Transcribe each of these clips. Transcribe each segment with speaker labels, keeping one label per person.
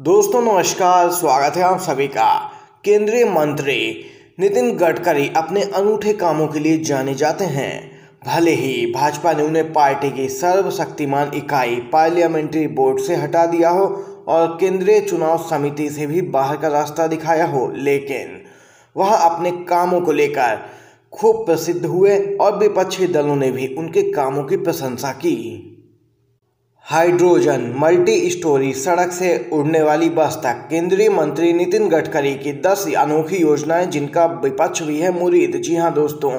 Speaker 1: दोस्तों, नमस्कार, स्वागत है आप सभी का। केंद्रीय मंत्री नितिन गडकरी अपने अनूठे कामों के लिए जाने जाते हैं। भले ही भाजपा ने उन्हें पार्टी की सर्वशक्तिमान इकाई पार्लियामेंट्री बोर्ड से हटा दिया हो और केंद्रीय चुनाव समिति से भी बाहर का रास्ता दिखाया हो, लेकिन वह अपने कामों को लेकर खूब प्रसिद्ध हुए और विपक्षी दलों ने भी उनके कामों की प्रशंसा की। हाइड्रोजन मल्टी स्टोरी सड़क से उड़ने वाली बस तक। केंद्रीय मंत्री नितिन गडकरी की 10 अनोखी योजनाएँ, जिनका विपक्ष भी है मुरीद। जी हाँ दोस्तों,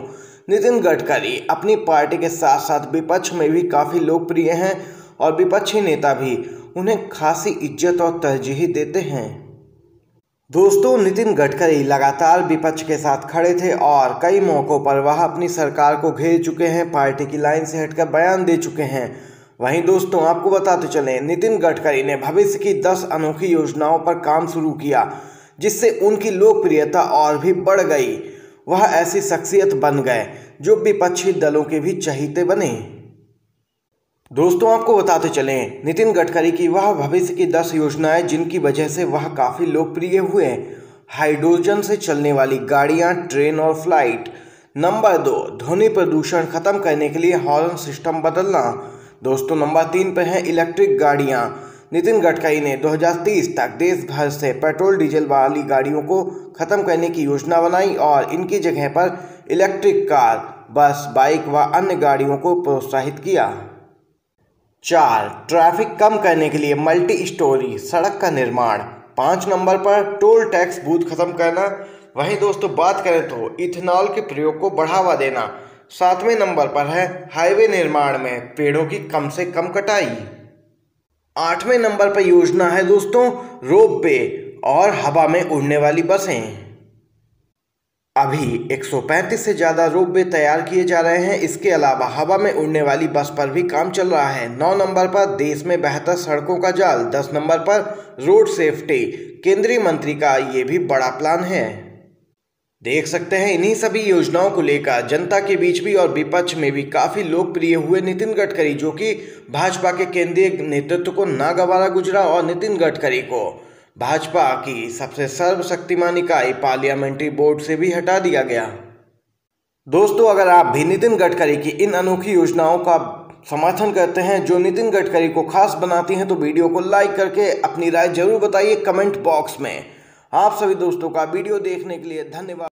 Speaker 1: नितिन गडकरी अपनी पार्टी के साथ साथ विपक्ष में भी काफ़ी लोकप्रिय हैं और विपक्षी नेता भी। उन्हें खासी इज़्ज़त और तरजीह देते हैं। दोस्तों, नितिन गडकरी लगातार विपक्ष के साथ खड़े थे और कई मौक़ों पर वह अपनी सरकार को घेर चुके हैं, पार्टी की लाइन से हटकर बयान दे चुके हैं। वहीं दोस्तों, आपको बताते चले, नितिन गडकरी ने भविष्य की 10 अनोखी योजनाओं पर काम शुरू किया, जिससे उनकी लोकप्रियता और भी बढ़ गई। वह ऐसी शख्सियत बन गए, जो विपक्षी दलों के भी चहीते बने। दोस्तों, आपको बताते चलें, नितिन गडकरी की वह भविष्य की दस योजनाएँ, जिनकी वजह से वह काफ़ी लोकप्रिय हुए। हाइड्रोजन से चलने वाली गाड़ियाँ, ट्रेन और फ़्लाइट। नंबर दो, ध्वनि प्रदूषण खत्म करने के लिए हॉर्न सिस्टम बदलना। दोस्तों, नंबर तीन पर हैं इलेक्ट्रिक गाड़ियाँ। नितिन गडकरी ने 2030 तक देश भर से पेट्रोल, डीजल वाली गाड़ियों को खत्म करने की योजना बनाई और इनकी जगह पर इलेक्ट्रिक कार, बस, बाइक व अन्य गाड़ियों को प्रोत्साहित किया। चार, ट्रैफ़िक कम करने के लिए मल्टी स्टोरी सड़क का निर्माण। पाँच नंबर पर टोल टैक्स बूथ खत्म करना। वहीं दोस्तों, बात करें तो इथेनॉल के प्रयोग को बढ़ावा देना। सातवें नंबर पर है हाईवे निर्माण में पेड़ों की कम से कम कटाई। आठवें नंबर पर योजना है दोस्तों, रोप वे और हवा में उड़ने वाली बसें। अभी 135 से ज़्यादा रोप वे तैयार किए जा रहे हैं। इसके अलावा हवा में उड़ने वाली बस पर भी काम चल रहा है। नौ नंबर पर देश में बेहतर सड़कों का जाल, दस नंबर पर रोड सेफ्टी। केंद्रीय मंत्री का ये भी बड़ा प्लान है। देख सकते हैं, इन्हीं सभी योजनाओं को लेकर जनता के बीच भी और विपक्ष में भी काफ़ी लोकप्रिय हुए नितिन गडकरी, जो कि भाजपा के केंद्रीय नेतृत्व को ना गवारा गुजरा और नितिन गडकरी को भाजपा की सबसे सर्वशक्तिमान इकाई पार्लियामेंट्री बोर्ड से भी हटा दिया गया। दोस्तों, अगर आप भी नितिन गडकरी की इन अनोखी योजनाओं का समर्थन करते हैं, जो नितिन गडकरी को खास बनाती हैं तो वीडियो को लाइक करके अपनी राय ज़रूर बताइए कमेंट बॉक्स में। आप सभी दोस्तों का वीडियो देखने के लिए धन्यवाद।